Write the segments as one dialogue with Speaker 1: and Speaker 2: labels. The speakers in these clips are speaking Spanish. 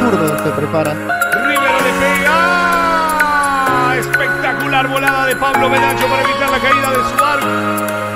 Speaker 1: Zurdo se prepara.
Speaker 2: Rivero le pega. Espectacular volada de Pablo Menacho para evitar la caída de su arco.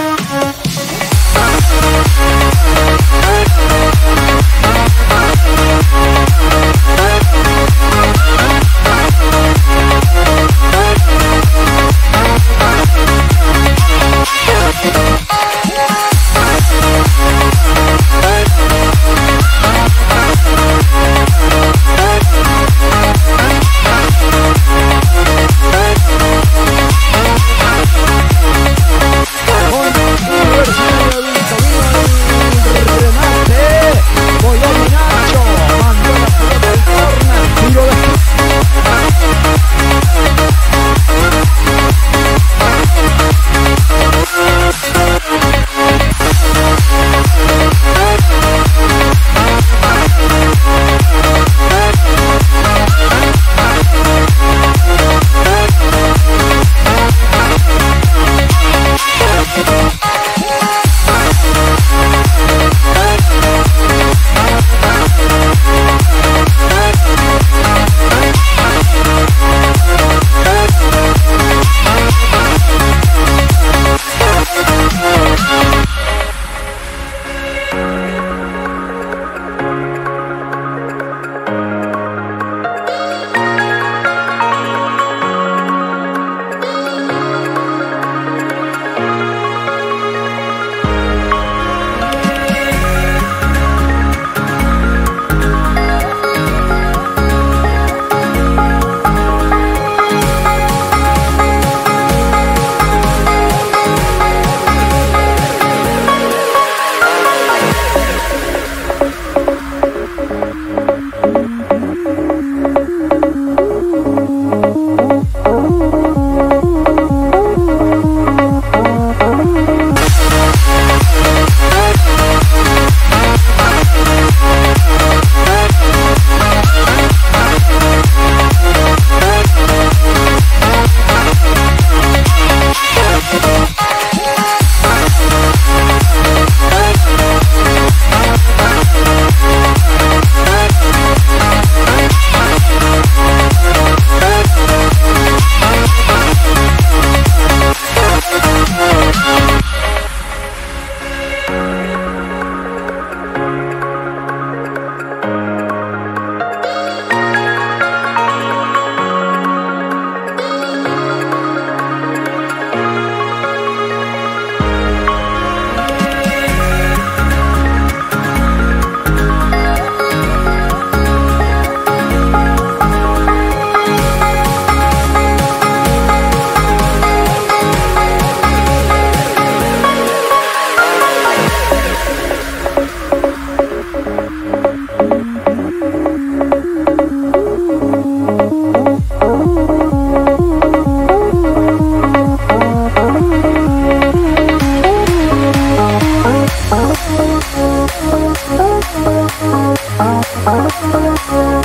Speaker 3: Oh,